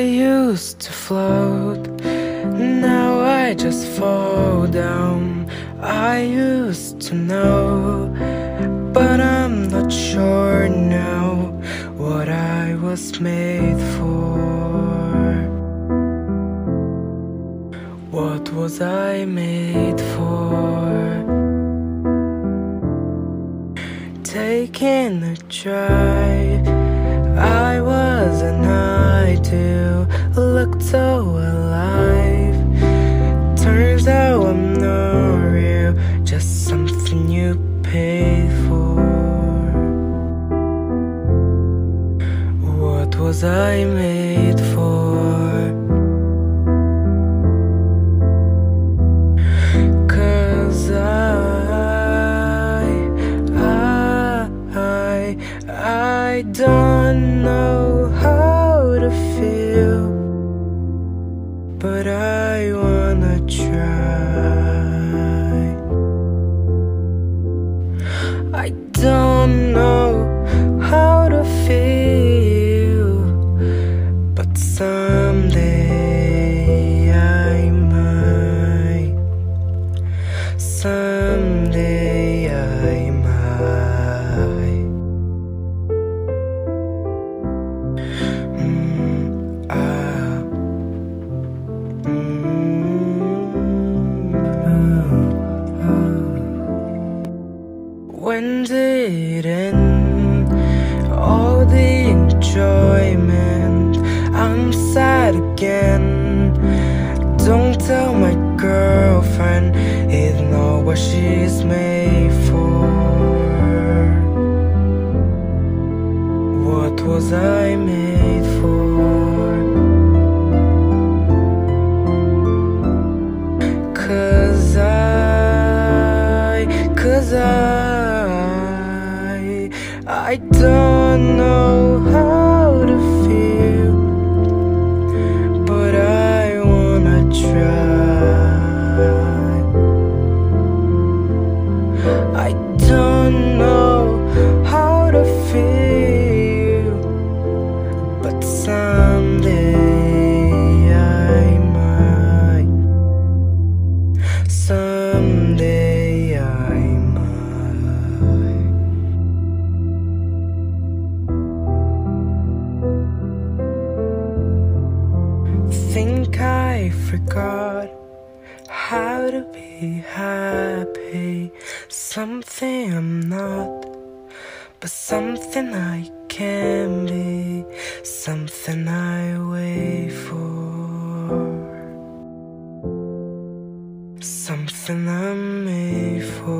used to float, now I just fall down. I used to know, but I'm not sure now what I was made for. What was I made for? Taking a drive, I was ideal, looked so alive. Turns out I'm not real, just something you paid for. What was I made for? I, don't know how to feel, but I wanna try. I don't know When did end? All the enjoyment. I'm sad again. Don't tell my girlfriend, it's not what she's made for. What was I made for? Cause I, cause I don't know how I forgot how to be happy. Something I'm not, but something I can be. Something I wait for. Something I'm made for.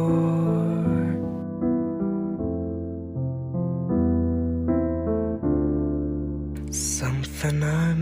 Something I